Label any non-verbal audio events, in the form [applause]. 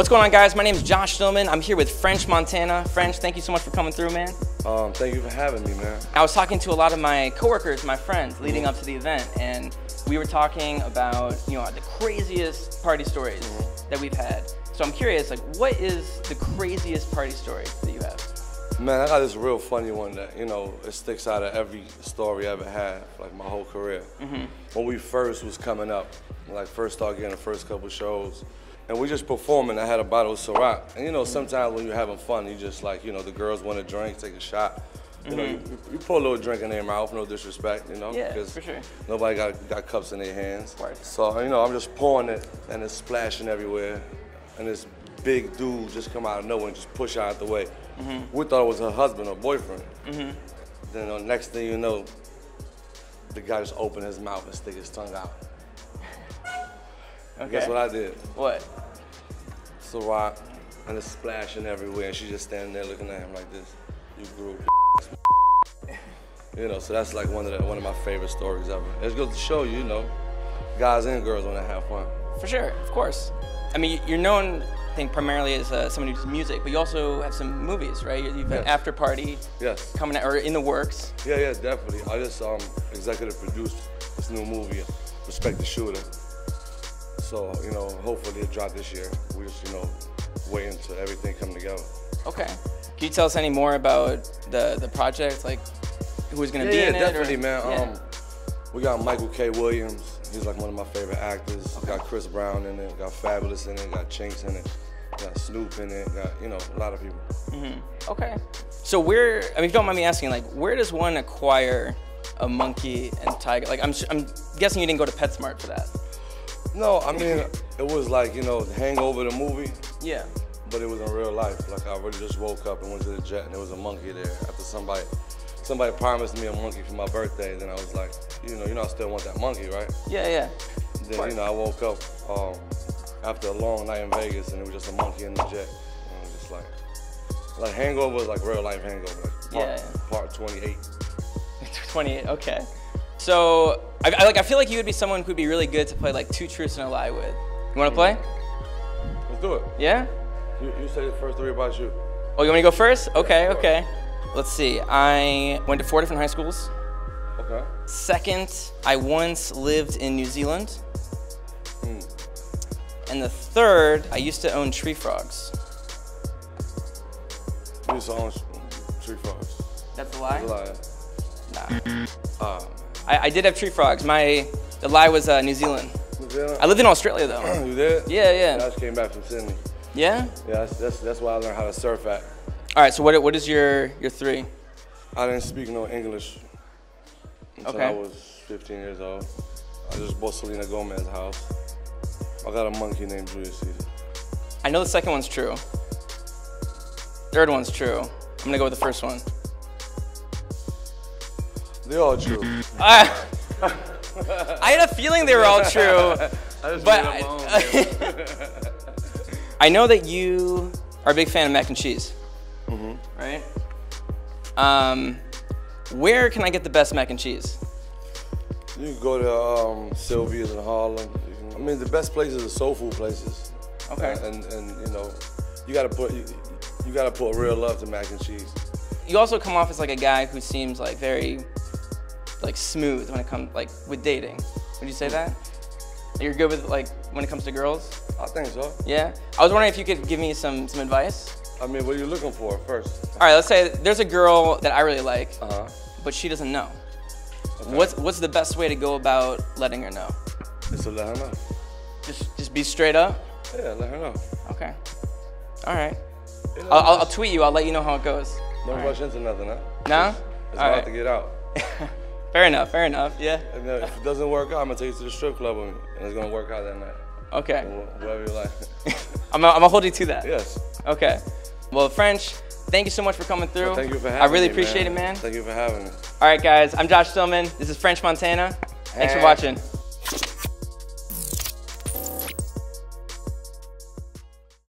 What's going on, guys? My name is Josh Stillman. I'm here with French Montana. French, thank you so much for coming through, man. Um, thank you for having me, man. I was talking to a lot of my coworkers, my friends, leading up to the event, and we were talking about you know the craziest party stories that we've had. So I'm curious, like, what is the craziest party story that you have? Man, I got this real funny one that, you know, it sticks out of every story I ever had, like my whole career. When we first was coming up, like first started getting the first couple shows, and we just performing, I had a bottle of Ciroc. And you know, sometimes when you're having fun, you just like, you know, the girls want a drink, take a shot. You know, you, mm-hmm. you put a little drink in their mouth, no disrespect, you know, Yeah, for sure. nobody got, got cups in their hands. Right. So, you know, I'm just pouring it, and it's splashing everywhere, and this big dude just come out of nowhere and just push her out the way. Mm-hmm. We thought it was her husband or boyfriend. Mm-hmm. Then the next thing you know, the guy just opened his mouth and stick his tongue out. Okay. Guess what I did? What? Ciroc, and it's splashing everywhere, and she's just standing there looking at him like this. You grew. [laughs] you know, so that's like one of the, one of my favorite stories ever. It goes to show you, you know, guys and girls want to have fun. For sure, of course. I mean, you're known, I think, primarily as uh, someone who does music, but you also have some movies, right? You've Yes. After Party Yes. coming out, or in the works. Yeah, yeah, definitely. I just um executive produced this new movie, Respect the Shooter. So, you know, hopefully it drop this year. We just, you know, waiting till everything come together. Okay. Can you tell us any more about the the project, like who's gonna Yeah, be yeah, in it? or- definitely, man. Yeah. Um, we got Michael K. Williams. He's like one of my favorite actors. Got Chris Brown in it. Got Fabolous in it. Got Chinx in it. Got Snoop in it. Got you know a lot of people. Okay. So where, I mean, if you don't mind me asking, like, where does one acquire a monkey and tiger? Like, I'm, I'm guessing you didn't go to PetSmart for that. No, I mean it was like you know Hangover the movie, Yeah. but it was in real life. Like I really just woke up and went to the jet and there was a monkey there. After somebody somebody promised me a monkey for my birthday, then I was like, you know, you know I still want that monkey, right? Yeah, yeah. Then you know I woke up um, after a long night in Vegas and it was just a monkey in the jet. And I was just like, like Hangover was like real life Hangover, like part, Yeah, yeah. part 28. [laughs] 28. Okay. So I, I like. I feel like you would be someone who'd be really good to play like two truths and a lie with. You want to play? Let's do it. Yeah. You, you say the first three about you. Oh, you want me to go first? Okay. sure. Okay. Let's see. I went to four different high schools. Okay. Second, I once lived in New Zealand. Hmm. And the third, I used to own tree frogs. You used to own tree frogs. That's a lie. Lie. Nah. Uh, I, I did have tree frogs. My the lie was uh, New Zealand. New Zealand? I lived in Australia though. [clears throat] you did? Yeah, yeah. I just came back from Sydney. Yeah. Yeah, that's, that's, that's why I learned how to surf at. All right. So what what is your your three? I didn't speak no English until Okay. I was 15 years old. I just bought Selena Gomez's house. I got a monkey named Julius Caesar. I know the second one's true. Third one's true. I'm gonna go with the first one. They all true. Ah. [laughs] I had a feeling they were all [laughs] true, I but made up my own, man. I know that you are a big fan of mac and cheese. Mm-hmm. Right? Um, where can I get the best mac and cheese? You can go to um, Sylvia's in Harlem. I mean, the best places are soul food places. Okay. And, and you know, you gotta put you, you gotta put real love to mac and cheese. You also come off as like a guy who seems like very like smooth when it comes like with dating. Would you say that? You're good with like when it comes to girls? I think so. Yeah. I was wondering if you could give me some some advice. I mean, what are you looking for first? All right, let's say there's a girl that I really like, Uh huh. but she doesn't know. What's what's the best way to go about letting her know? Just to let her know. Just just be straight up. Yeah, let her know. Okay. All right. You know, I'll, I'll, I'll tweet you. I'll let you know how it goes. don't all rush into nothing, huh? No? It's All hard right. to get out. [laughs] Fair enough. Fair enough. Yeah. And then if it doesn't work out, I'm gonna take you to the strip club with me, and it's gonna work out that night. Okay. Wh- Whoever you like. [laughs] I'm gonna, I'm gonna hold you to that. yes. Okay. Well, French, thank you so much for coming through. Thank you for having me. I me. really appreciate it, man. Thank you for having me. All right, guys. I'm Josh Stillman. This is French Montana. Thanks for watching.